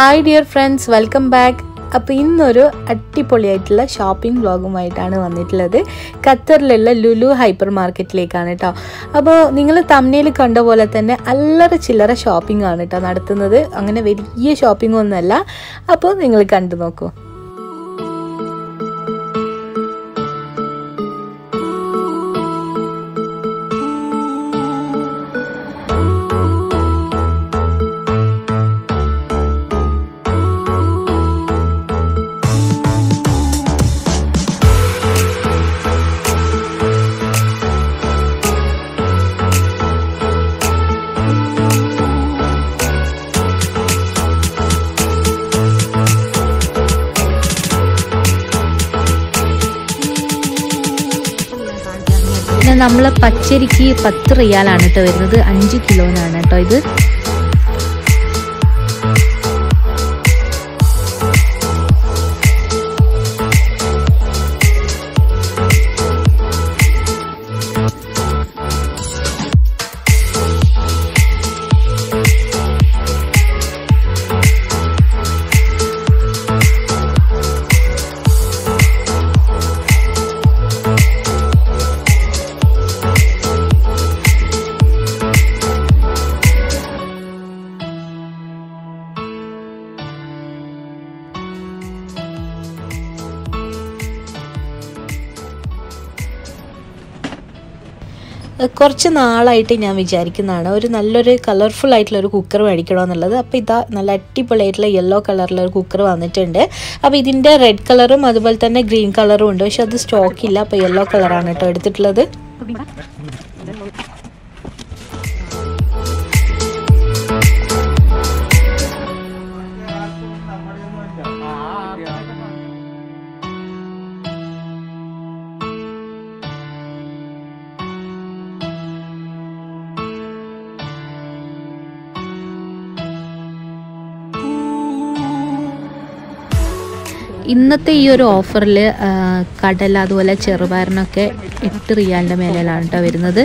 Hi dear friends welcome back അപ്പോൾ ഇന്നൊരു അടിപൊളിയായിട്ടുള്ള ഷോപ്പിംഗ് വ്ളോഗുമായിട്ടാണ് വന്നിട്ടുള്ളത്. ഖത്തറിലുള്ള ലുലു ഹൈപ്പർ മാർക്കറ്റിലേക്കാണ് കേട്ടോ അപ്പോൾ നിങ്ങൾ തമ്മിൽ കണ്ട പോലെ തന്നെ അല്ലറ ചില്ലറ ഷോപ്പിംഗ് ആണ് കേട്ടോ നടത്തുന്നത്. അങ്ങനെ വലിയ ഷോപ്പിംഗ് ഒന്നുമല്ല. അപ്പോൾ നിങ്ങൾ കണ്ടു നോക്കൂ. നമ്മൾ പച്ചരിക്ക് പത്ത് റിയാലാണ് കേട്ടോ വരുന്നത്. അഞ്ച് കിലോനാണ് കേട്ടോ ഇത്. കുറച്ച് നാളായിട്ട് ഞാൻ വിചാരിക്കുന്നതാണ്. ഒരു നല്ലൊരു കളർഫുൾ ആയിട്ടുള്ള ഒരു കുക്കർ മേടിക്കണമെന്നുള്ളത് അപ്പോൾ ഇതാ നല്ല അടിപൊളിയായിട്ടുള്ള യെല്ലോ കളറിലുള്ള ഒരു കുക്കർ വന്നിട്ടുണ്ട്. അപ്പോൾ ഇതിന്റെ റെഡ് കളറും അതുപോലെ തന്നെ ഗ്രീൻ കളറും ഉണ്ട്. പക്ഷെ അത് സ്റ്റോക്ക് ഇല്ല. അപ്പോൾ യെല്ലോ കളറാണ് കേട്ടോ എടുത്തിട്ടുള്ളത്. ഇന്നത്തെ ഈ ഒരു ഓഫറിൽ കടല അതുപോലെ ചെറുപയറിനൊക്കെ എട്ട് റിയാലിന്റെ മേലെയാണ് കേട്ടോ വരുന്നത്.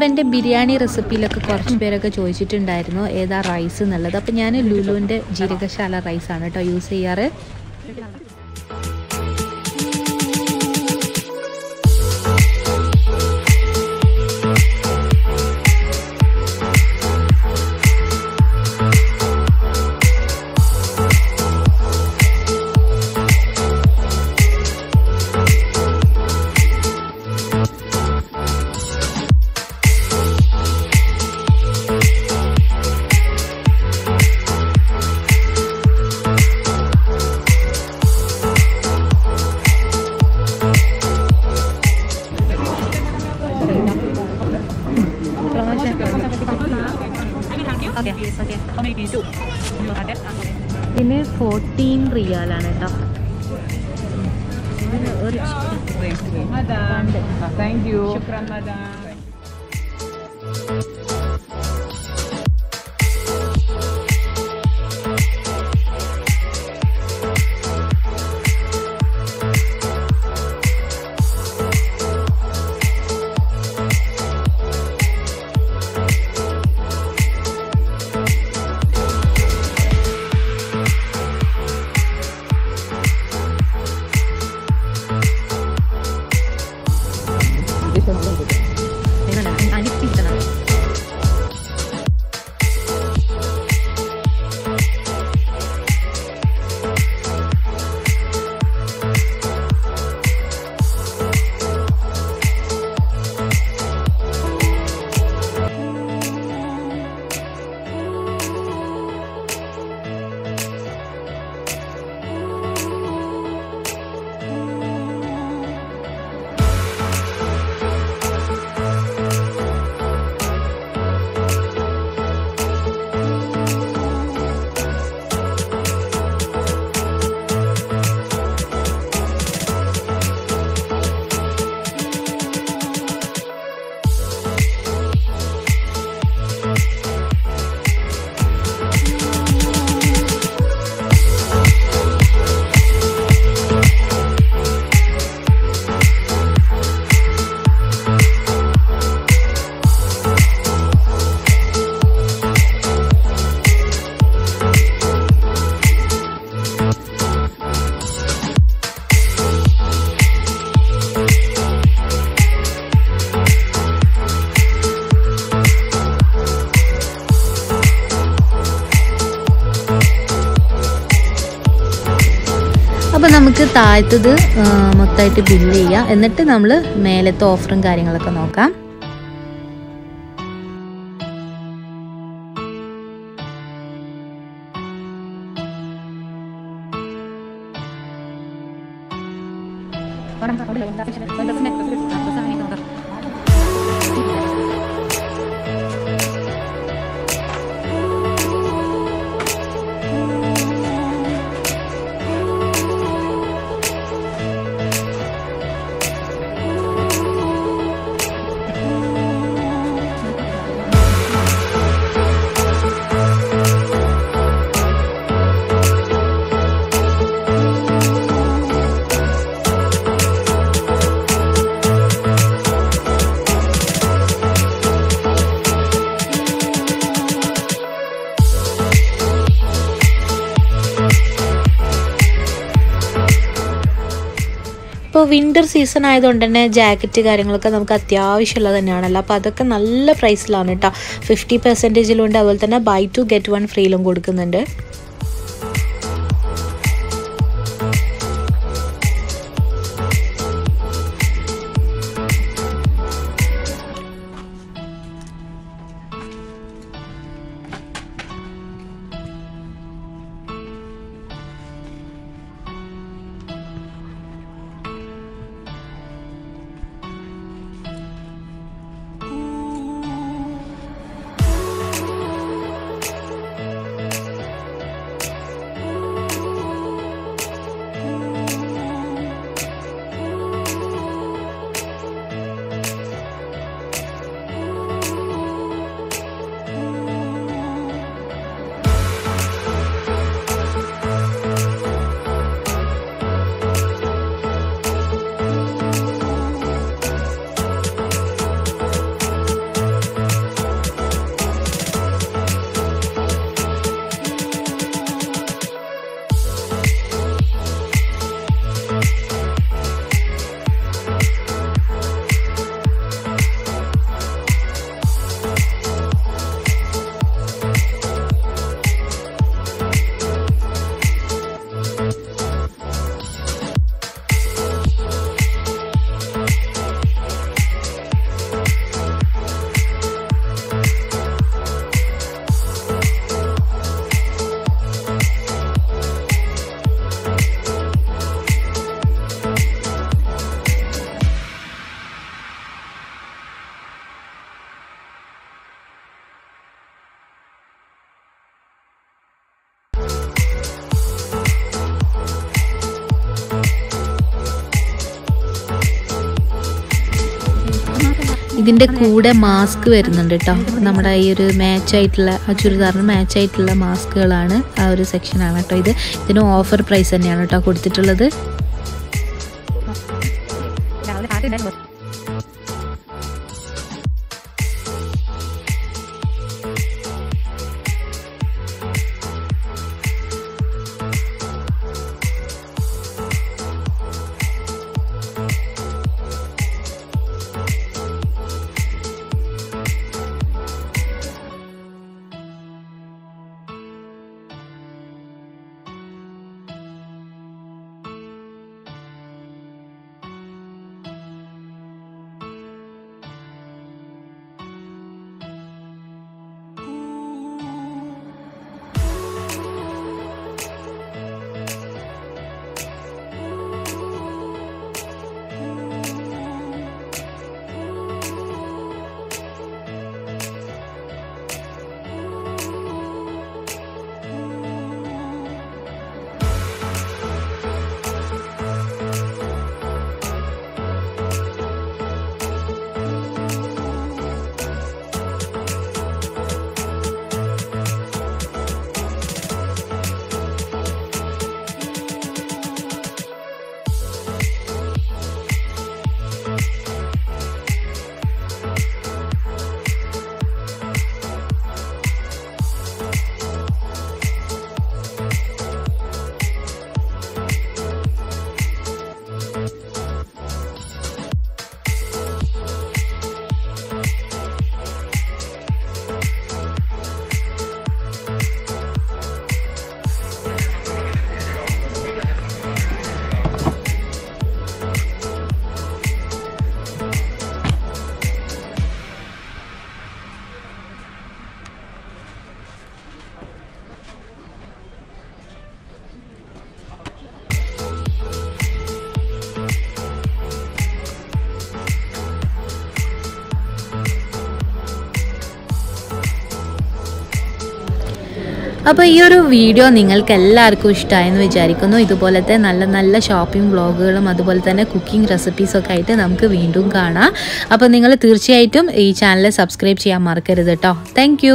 അപ്പം എന്റെ ബിരിയാണി റെസിപ്പിയിലൊക്കെ കുറച്ച് പേരൊക്കെ ചോദിച്ചിട്ടുണ്ടായിരുന്നു ഏതാ റൈസ് എന്നുള്ളത്. അപ്പം ഞാൻ ലുലുവിന്റെ ജീരകശാല റൈസാണ് കേട്ടോ യൂസ് ചെയ്യാറ്. റിയാലാണ് കേട്ടോ ഒരു Thank you. നമുക്ക് താഴത്തത് മൊത്തമായിട്ട് ബില്ല് ചെയ്യാം. എന്നിട്ട് നമ്മൾ മേലത്തെ ഓഫറും കാര്യങ്ങളൊക്കെ നോക്കാം. വിന്റർ സീസൺ ആയതുകൊണ്ട് തന്നെ ജാക്കറ്റ് കാര്യങ്ങളൊക്കെ നമുക്ക് അത്യാവശ്യമുള്ളത് തന്നെയാണല്ലോ അപ്പോൾ അതൊക്കെ നല്ല പ്രൈസിലാണ് കേട്ടോ ഫിഫ്റ്റി പെർസെന്റേജിലുണ്ട് അതുപോലെ തന്നെ ബൈ ടു ഗെറ്റ് വൺ ഫ്രീയിലും കൊടുക്കുന്നുണ്ട്. ഇതിന്റെ കൂടെ മാസ്ക് വരുന്നുണ്ട് കേട്ടോ നമ്മുടെ ഈ ഒരു മാച്ച് ആയിട്ടുള്ള ആ ചുരിദാറിന് മാച്ച് ആയിട്ടുള്ള മാസ്കുകളാണ് ആ ഒരു സെക്ഷനാണ് കേട്ടോ ഇത്. ഇതിന് ഓഫർ പ്രൈസ് തന്നെയാണ് കേട്ടോ കൊടുത്തിട്ടുള്ളത്. അപ്പോൾ ഈ ഒരു വീഡിയോ നിങ്ങൾക്ക് എല്ലാവർക്കും ഇഷ്ടമായെന്ന് വിചാരിക്കുന്നു. ഇതുപോലത്തെ നല്ല നല്ല ഷോപ്പിംഗ് വ്ളോഗുകളും അതുപോലെ തന്നെ കുക്കിംഗ് റെസിപ്പീസൊക്കെ ആയിട്ട് നമുക്ക് വീണ്ടും കാണാം. അപ്പോൾ നിങ്ങൾ തീർച്ചയായിട്ടും ഈ ചാനൽ സബ്സ്ക്രൈബ് ചെയ്യാൻ മറക്കരുത് കേട്ടോ താങ്ക്